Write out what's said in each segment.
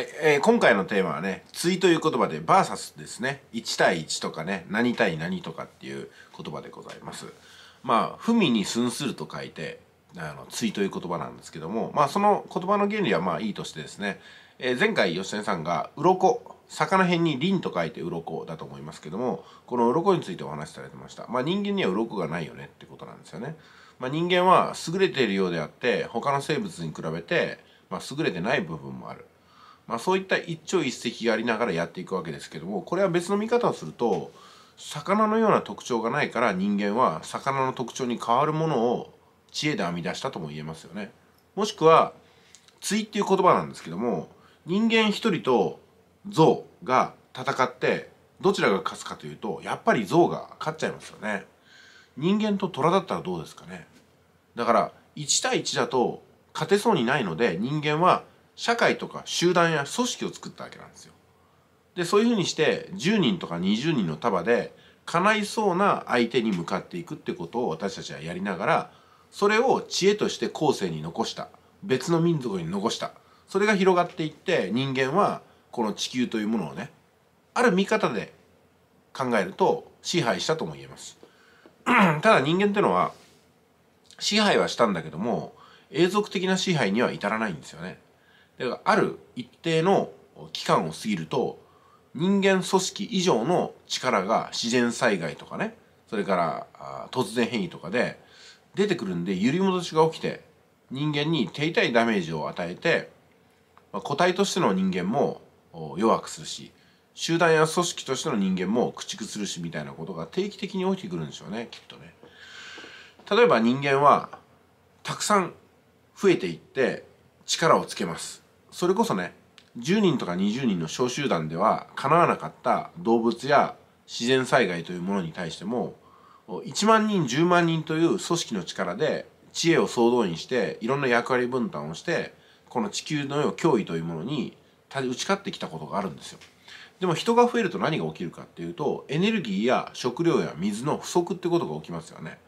はい、えー、今回のテーマはね、対という言葉で、バーサスですね。1対1とかね、何対何とかっていう言葉でございます。まあ、文に寸すると書いて、あの、対という言葉なんですけども、まあ、その言葉の原理はまあいいとしてですね、えー、前回吉根さんが、鱗、魚辺に鱗と書いて鱗だと思いますけども、この鱗についてお話しされてました。まあ、人間には鱗がないよねってことなんですよね。まあ、人間は優れているようであって、他の生物に比べて、まあ、優れてない部分もある。まあ、そういった一朝一夕がありながらやっていくわけですけどもこれは別の見方をすると魚のような特徴がないから人間は魚の特徴に変わるものを知恵で編み出したとも言えますよね。もしくは対っていう言葉なんですけども人間一人と象が戦ってどちらが勝つかというとやっぱり象が勝っちゃいますよね。人間と虎だったらどうですかね。だから1対1だと勝てそうにないので人間は社会とか集団や組織を作ったわけなんですよ。でそういうふうにして10人とか20人の束で叶いそうな相手に向かっていくってことを私たちはやりながらそれを知恵として後世に残した。別の民族に残した。それが広がっていって人間はこの地球というものをねある見方で考えると支配したとも言えます。ただ人間ってのは支配はしたんだけども永続的な支配には至らないんですよね。だからある一定の期間を過ぎると人間組織以上の力が自然災害とかねそれから突然変異とかで出てくるんで揺り戻しが起きて人間に手痛いダメージを与えて、まあ、個体としての人間も弱くするし集団や組織としての人間も駆逐するしみたいなことが定期的に起きてくるんでしょうねきっとね。例えば人間はたくさん増えていって力をつけます。それこそね10人とか20人の小集団ではかなわなかった動物や自然災害というものに対しても1万人10万人という組織の力で知恵を総動員していろんな役割分担をしてこの地球の脅威というものに打ち勝ってきたことがあるんですよ。でも人が増えると何が起きるかっていうとエネルギーや食料や水の不足ってことが起きますよね。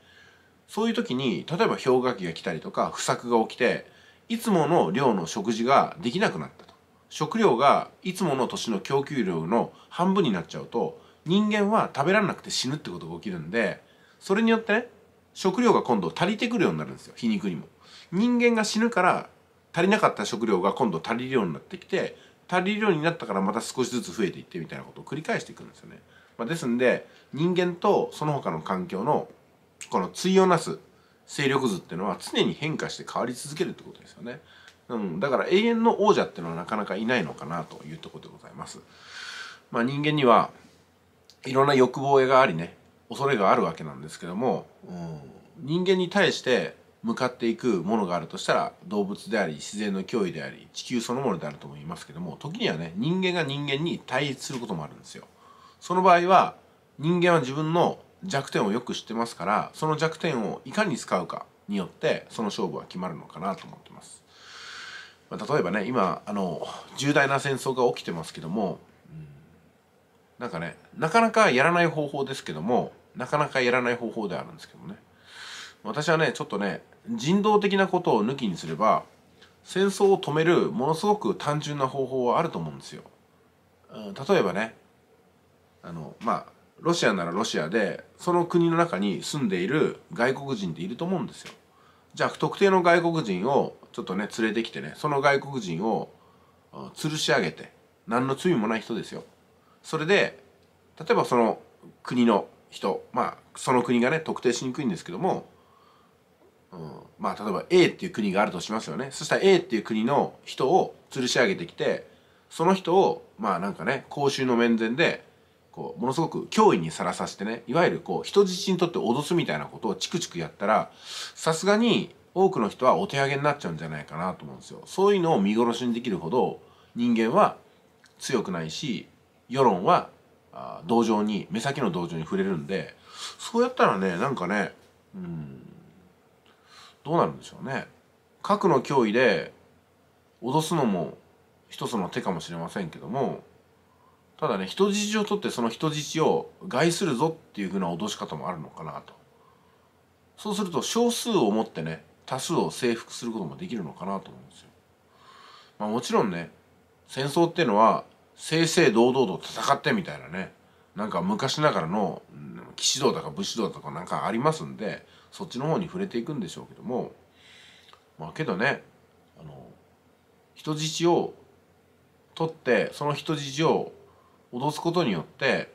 そういう時に例えば氷河期が来たりとか不作が起きていつもの量の食事ができなくなったと。食料がいつもの年の供給量の半分になっちゃうと人間は食べられなくて死ぬってことが起きるんでそれによってね食料が今度足りてくるようになるんですよ。皮肉にも。人間が死ぬから足りなかった食料が今度足りるようになってきて足りるようになったからまた少しずつ増えていってみたいなことを繰り返していくんですよね、まあ、ですんで人間とその他の環境のこの対をなす勢力図っていうのは常に変化して変わり続けるってことですよね。うん、だから永遠の王者っていうのはなかなかいないのかなというところでございます。まあ、人間にはいろんな欲望がありね恐れがあるわけなんですけども、うん、人間に対して向かっていくものがあるとしたら動物であり自然の脅威であり地球そのものであると思いますけども時にはね人間が人間に対立することもあるんですよ。その場合は人間は自分の弱点をよく知ってますからその弱点をいかに使うかによってその勝負は決まるのかなと思ってます。まあ、例えばね今あの重大な戦争が起きてますけども、うん、なんかねなかなかやらない方法ですけどもなかなかやらない方法であるんですけどね私はねちょっとね人道的なことを抜きにすれば戦争を止めるものすごく単純な方法はあると思うんですよ。例えばねあのまあロシアならロシアでその国の中に住んでいる外国人っていると思うんですよ。じゃあ特定の外国人をちょっとね連れてきてねその外国人を吊るし上げて何の罪もない人ですよ。それで例えばその国の人まあその国がね特定しにくいんですけども、うん、まあ例えば A っていう国があるとしますよねそしたら A っていう国の人を吊るし上げてきてその人をまあなんかね公衆の面前でこうものすごく脅威にさらさせてねいわゆるこう人質にとって脅すみたいなことをチクチクやったらさすがに多くの人はお手上げになっちゃうんじゃないかなと思うんですよ。そういうのを見殺しにできるほど人間は強くないし世論は同情に目先の同情に触れるんでそうやったらねなんかねうんどうなるんでしょうね。核の脅威で脅すのも一つの手かもしれませんけどもただね人質を取ってその人質を害するぞっていうふうな脅し方もあるのかなとそうすると少数をもってね多数を征服することもできるのかなと思うんですよ。まあ、もちろんね戦争っていうのは正々堂々と戦ってみたいなねなんか昔ながらの騎士道とか武士道とかなんかありますんでそっちの方に触れていくんでしょうけどもまあけどねあの人質を取ってその人質を脅すことによって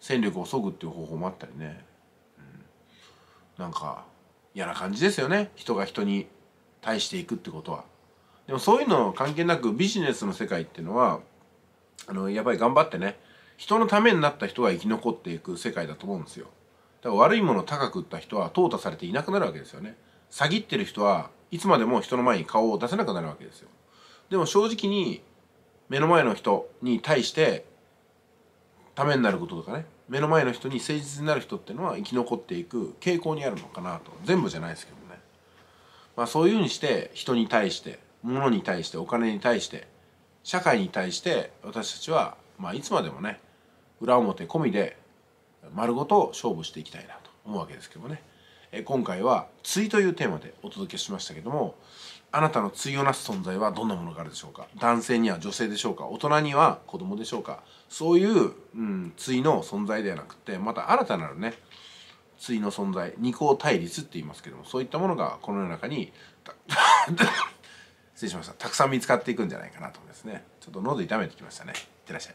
戦力を削ぐっていう方法もあったりね、うん、なんか嫌な感じですよね人が人に対していくってことは。でもそういうの関係なくビジネスの世界っていうのはあのやっぱり頑張ってね人のためになった人が生き残っていく世界だと思うんですよ。だから悪いものを高く売った人は淘汰されていなくなるわけですよね。詐欺ってる人はいつまでも人の前に顔を出せなくなるわけですよ。でも正直に目の前の人に対してためになることとかね。目の前の人に誠実になる人っていうのは生き残っていく傾向にあるのかなと。全部じゃないですけどね。まあそういうふうにして人に対して物に対してお金に対して社会に対して私たちはまあいつまでもね裏表込みで丸ごと勝負していきたいなと思うわけですけどもね。今回は「対」というテーマでお届けしましたけどもあなたの対をなす存在はどんなものがあるでしょうか？男性には女性でしょうか？大人には子供でしょうか？そういう、うん、対の存在ではなくてまた新たなるね対の存在二項対立って言いますけどもそういったものがこの世の中に 失礼しました。たくさん見つかっていくんじゃないかなと思いますね。ちょっと喉痛めてきましたね。いってらっしゃい。